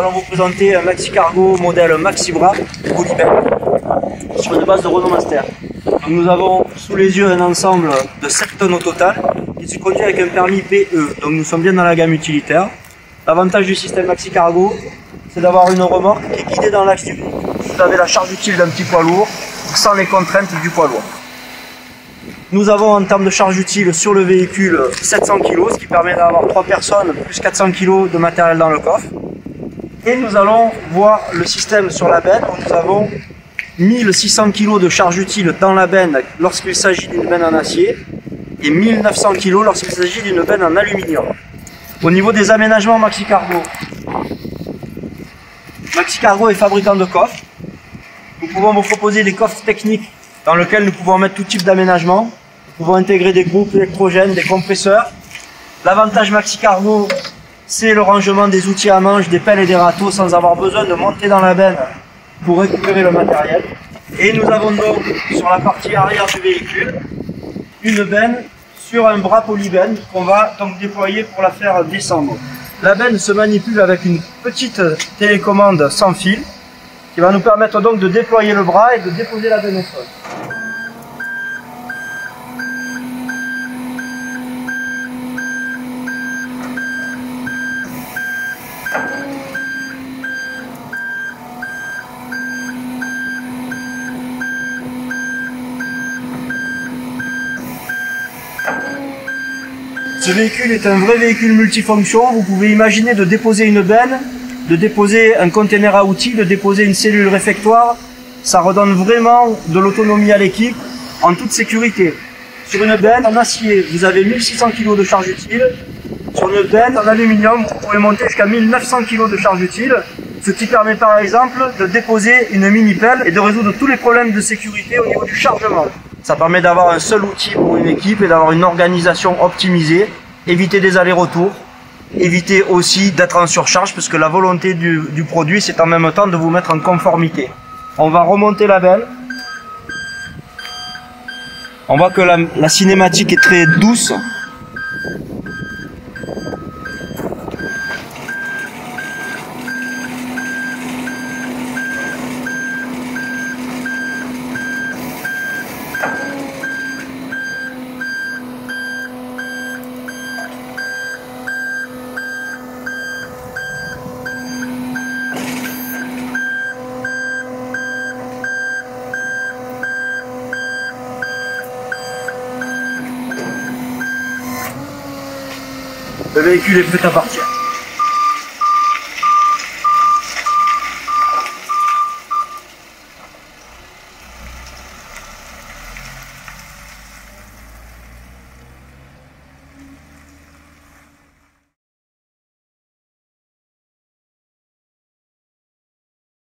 allons vous présenter un maxi cargo modèle Maxi Bra sur une base de Renault Master. nous avons sous les yeux un ensemble de 7 tonnes au total qui se conduit avec un permis PE. Donc nous sommes bien dans la gamme utilitaire. L'avantage du système Maxi Cargo, c'est d'avoir une remorque qui est guidée dans l'axe du Vous avez la charge utile d'un petit poids lourd sans les contraintes du poids lourd. Nous avons en termes de charge utile sur le véhicule 700 kg, ce qui permet d'avoir 3 personnes plus 400 kg de matériel dans le coffre. Et nous allons voir le système sur la benne nous avons 1600 kg de charge utile dans la benne lorsqu'il s'agit d'une benne en acier et 1900 kg lorsqu'il s'agit d'une benne en aluminium. Au niveau des aménagements Maxi Cargo, Maxi Cargo est fabricant de coffres. Nous pouvons vous proposer des coffres techniques dans lesquels nous pouvons mettre tout type d'aménagement. Pouvons intégrer des groupes électrogènes, des compresseurs. L'avantage Maxi Cargo, c'est le rangement des outils à manche, des pelles et des râteaux sans avoir besoin de monter dans la benne pour récupérer le matériel. Et nous avons donc sur la partie arrière du véhicule une benne sur un bras polybène qu'on va donc déployer pour la faire descendre. La benne se manipule avec une petite télécommande sans fil qui va nous permettre donc de déployer le bras et de déposer la benne au sol. Ce véhicule est un vrai véhicule multifonction. Vous pouvez imaginer de déposer une benne, de déposer un conteneur à outils, de déposer une cellule réfectoire. Ça redonne vraiment de l'autonomie à l'équipe en toute sécurité. Sur une benne en acier, vous avez 1600 kg de charge utile. Sur une benne en aluminium, vous pouvez monter jusqu'à 1900 kg de charge utile, ce qui permet par exemple de déposer une mini pelle et de résoudre tous les problèmes de sécurité au niveau du chargement. Ça permet d'avoir un seul outil pour une équipe et d'avoir une organisation optimisée, éviter des allers-retours, éviter aussi d'être en surcharge parce que la volonté du, produit c'est en même temps de vous mettre en conformité. On va remonter la belle. On voit que la cinématique est très douce. Le véhicule est prêt à partir.